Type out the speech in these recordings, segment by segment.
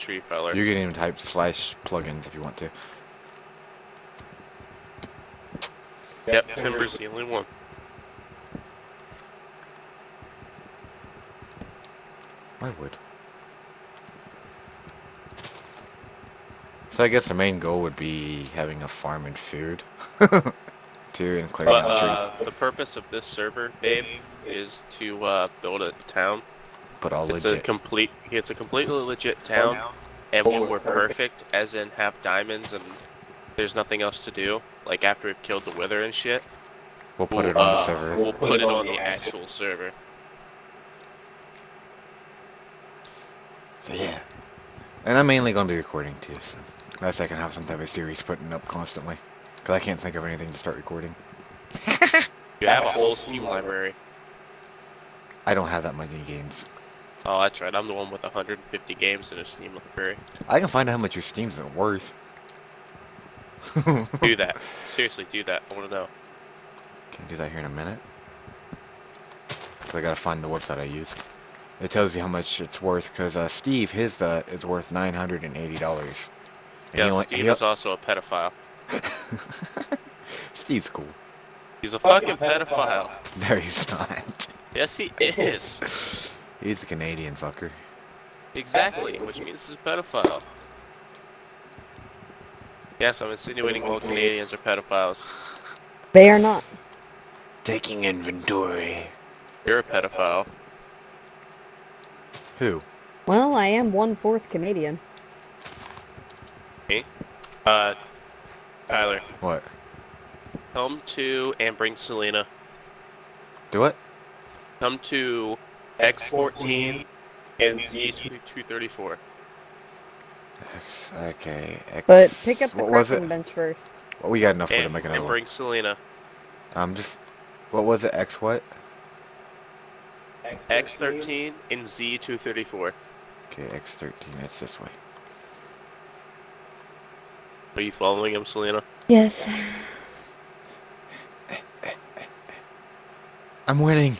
tree feller. You can even type slash plugins if you want to. Yep, Timber's the only one. I would. So I guess the main goal would be having a farm and food. to and clearing But out trees. uh, the purpose of this server, babe, is to uh, build a town. But all It's a complete. It's a completely legit town, and when we're perfect, as in have diamonds and there's nothing else to do, like after we've killed the wither and shit, We'll put it we'll, on the uh, server. We'll put it on the actual server. So yeah. And I'm mainly going to be recording too, so unless I can have some type of series putting up constantly, because I can't think of anything to start recording. You have a whole Steam library. I don't have that many games. Oh, that's right. I'm the one with 150 games in a Steam library. I can find out how much your Steam's worth. Do that. Seriously, do that. I want to know. Can do that here in a minute. 'Cause I gotta find the website I used. It tells you how much it's worth, because uh, Steve, his uh, is worth nine hundred and eighty dollars. Yeah, Steve is also a pedophile. Steve's cool. He's a fucking pedophile. No, he's not. Yes, he is. He's a Canadian fucker. Exactly, which means he's a pedophile. Yes, I'm insinuating all Canadians are pedophiles. They are not. Taking inventory. You're a pedophile. Who? Well, I am one fourth Canadian. Me? Uh, Tyler, What? come to and bring Selena. Do it? Come to X14 and Z234. X, okay. X, But pick up the what was crafting it? bench first. Well, we got enough for to And, make and another one. bring Selena. Um, just what was it? X what? X13 and Z234. Okay, X thirteen. That's this way. Are you following him, Selena? Yes. I'm winning.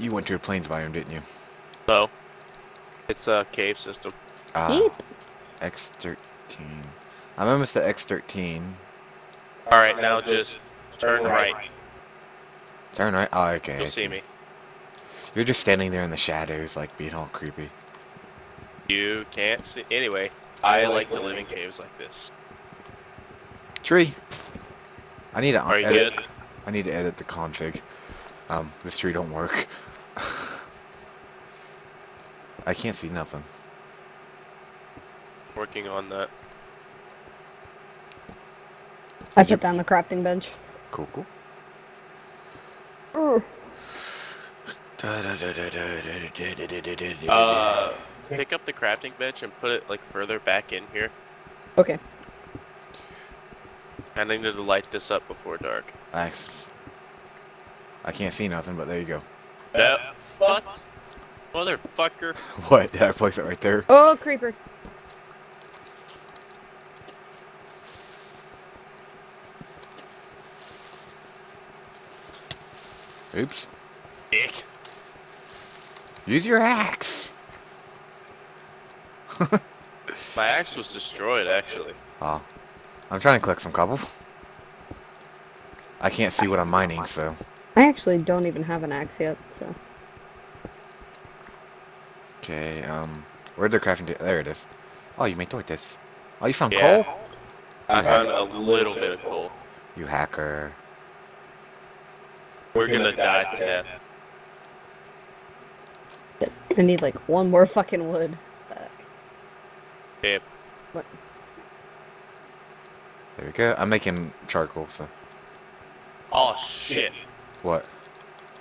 You went to a plains biome, didn't you? No. It's a cave system. Ah, Yeet. X thirteen. I'm almost at X thirteen. Alright, now just turn right. Turn right. Oh, okay. I You'll see me. You're just standing there in the shadows, like being all creepy. You can't see. Anyway, I like to live in caves like this. Tree. I need to Are you edit. good? I need to edit the config. Um, this tree don't work. I can't see nothing. Working on that. I put down the crafting bench. Cool, cool. Ugh. Uh, pick up the crafting bench and put it like further back in here. Okay. I need to light this up before dark. Thanks. I can't see nothing, but there you go. That fuck, motherfucker. What? Did I place it right there? Oh, creeper. Oops. Dick. Use your axe. My axe was destroyed, actually. Oh. I'm trying to collect some cobble. I can't see what I'm mining, so. I actually don't even have an axe yet, so. Okay, um. Where'd the crafting ta- There it is. Oh, you made tortoise. Oh, you found Yeah. coal? I Yeah. found a little bit of coal. You hacker. We're gonna die to death. I need like one more fucking wood. Fuck. Babe, What? There we go. I'm making charcoal, so. oh shit. What?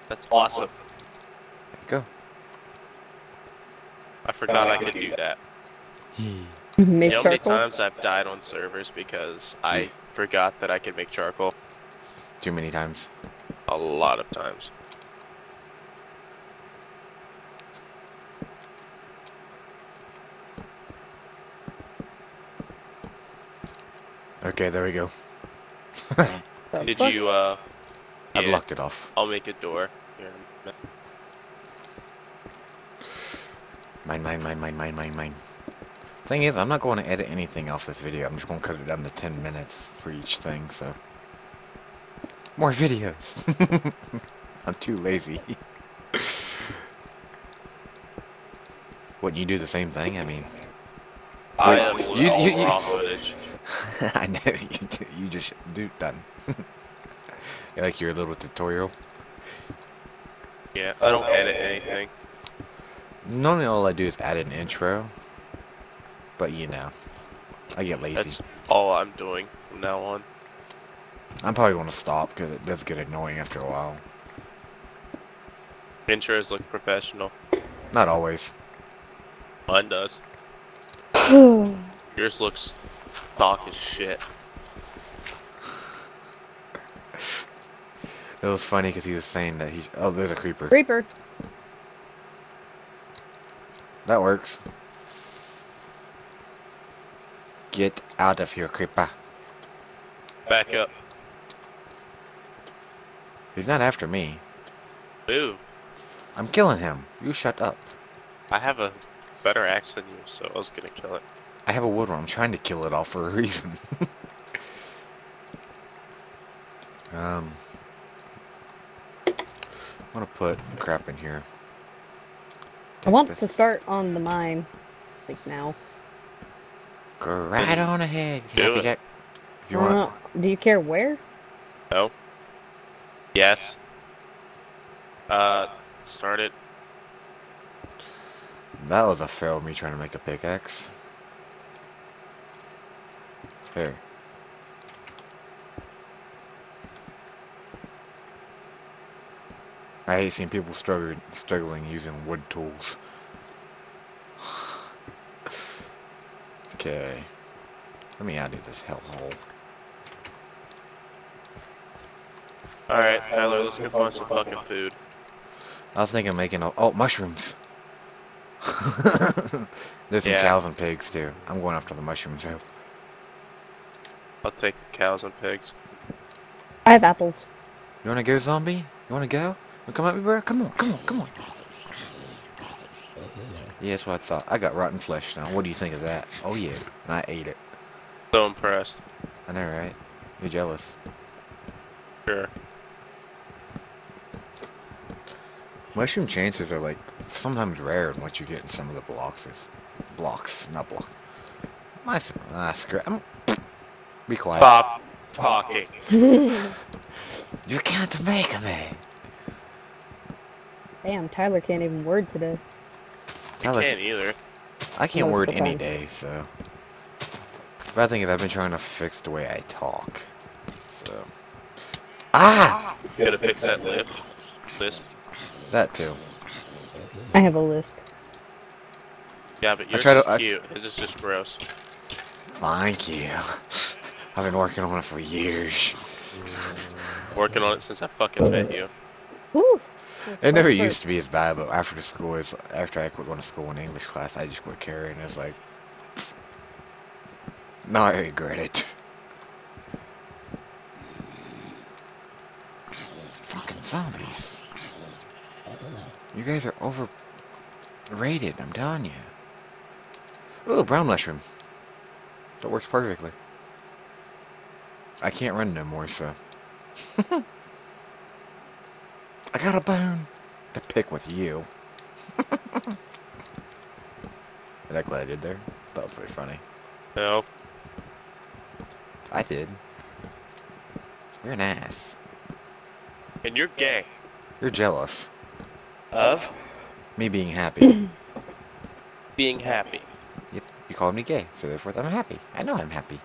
That's awesome. There you go. I forgot I could do that. Make You know how many times I've died on servers because I forgot that I could make charcoal? Too many times. A lot of times. Okay, there we go. Did you, uh... I yeah, blocked it off. I'll make a door. Here in a minute. Mine, mine, mine, mine, mine, mine, mine. Thing is, I'm not going to edit anything off this video. I'm just going to cut it down to 10 minutes for each thing, so. More videos! I'm too lazy. Wouldn't you do the same thing? I mean, I Wait, upload you- you- you- raw footage. I know you. Do, you just do done. You like your little tutorial. Yeah, I don't edit anything. Normally, all I do is add an intro. But you know, I get lazy. That's all I'm doing from now on. I'm probably going to stop because it does get annoying after a while. Intros look professional. Not always. Mine does. Yours looks stock as shit. It was funny because he was saying that he. Oh, there's a creeper. Creeper. That works. Get out of here, creeper. Back up. He's not after me. Move. I'm killing him. You shut up. I have a better axe than you, so I was gonna kill it. I have a wood one. I'm trying to kill it all for a reason. um, I'm gonna put crap in here. I want This- to start on the mine. Like now. Go right on ahead, Do Happy it. Jack. If you want, don't know. Do you care where? No? Yes. Uh, start it. that was a fail. Me trying to make a pickaxe. Here. I hate seeing people struggling struggling using wood tools. okay. Let me out of this hellhole. Alright, Tyler, let's go find some fucking food. I was thinking of making a oh mushrooms. There's some Yeah. cows and pigs too. I'm going after the mushrooms though. I'll take cows and pigs. I have apples. You wanna go, zombie? You wanna go? Come at me, bro? Come on, come on, come on. Yeah, that's what I thought. I got rotten flesh now. What do you think of that? Oh yeah, and I ate it. So impressed. I know, right? You're jealous. Sure. Mushroom chances are like sometimes rare in what you get in some of the blocks. Blocks, not block. My s- screw. I'm, be quiet. Stop talking. You can't make me. Damn, Tyler can't even word today. You Tyler, can't either. I can't Most word any time. day, so. Bad thing is, I've been trying to fix the way I talk. So. Ah! You gotta fix that lip. Lisp. That too. I have a lisp. Yeah, but yours try to- is I- cute. His is just gross. Thank you. I've been working on it for years. Working on it since I fucking met you. Woo! It never used to be as bad, but after the school is after I quit going to school in English class, I just quit caring. It's like, now I regret it. Fucking zombies! You guys are overrated. I'm telling you. Ooh, brown mushroom. That works perfectly. I can't run no more, so. I got a bone to pick with you. you like what I did there? That was pretty funny. No. I did. You're an ass. And you're gay. You're jealous. Of? Me being happy. Being happy. yep, you called me gay, so therefore I'm happy. I know I'm happy.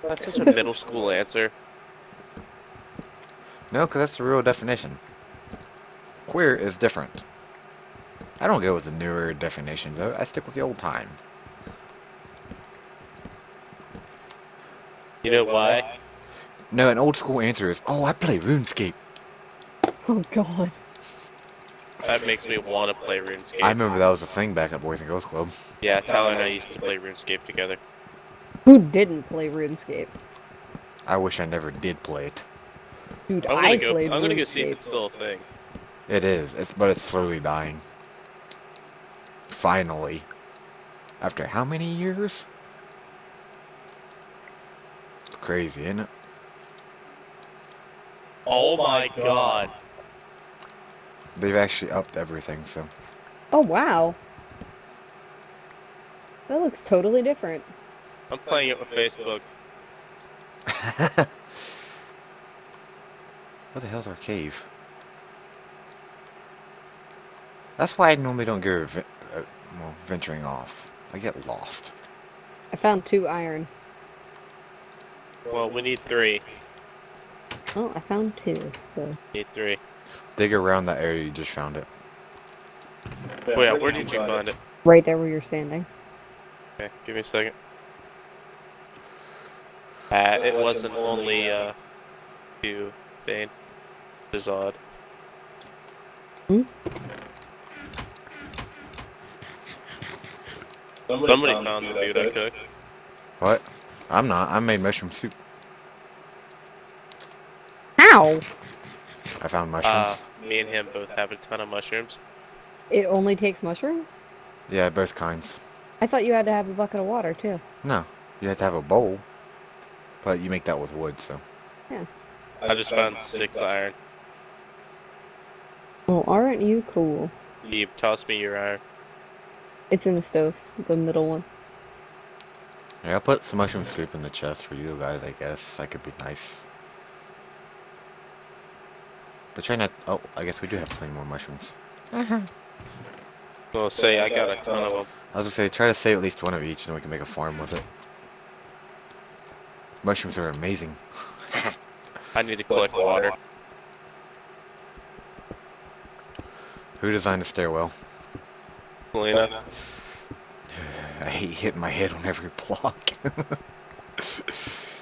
That's such a middle school answer. No, because that's the real definition. Queer is different. I don't go with the newer definitions. I I stick with the old time. You know why? No, an old school answer is, oh, I play RuneScape. Oh god. That makes me want to play RuneScape. I remember that was a thing back at Boys and Girls Club. Yeah, Tyler and I used to play RuneScape together. Who didn't play RuneScape? I wish I never did play it. Dude, I'm gonna I go. played I'm gonna go see if it's still a thing. It is, it's, but it's slowly dying. Finally. After how many years? It's crazy, isn't it? Oh my god. They've actually upped everything, so. Oh wow. That looks totally different. I'm playing it with Facebook. What the hell's our cave? That's why I normally don't go ve- uh, well, venturing off. I get lost. I found two iron. Well, we need three. Oh, I found two. So Need three. Dig around that area you just found it. Oh yeah, where did you find it? right there where you're standing. Okay, give me a second. Uh, it wasn't only, uh, two, Bane. This is odd. Somebody found the food I cooked. What? I'm not. I made mushroom soup. How? I found Uh, mushrooms. me and him both have a ton of mushrooms. It only takes mushrooms? yeah, both kinds. I thought you had to have a bucket of water too. No, you have to have a bowl. But you make that with wood, so. Yeah. I just found six iron. Well, aren't you cool? You toss me your iron. It's in the stove, the middle one. Yeah, I'll put some mushroom soup in the chest for you guys, I guess. That could be nice. But try not. Oh, I guess we do have plenty more mushrooms. Uh-huh. Well, say I got a ton of them. I was gonna say, try to save at least one of each, and then we can make a farm with it. Mushrooms are amazing. I need to collect water. Who designed the stairwell? I hate hitting my head on every block.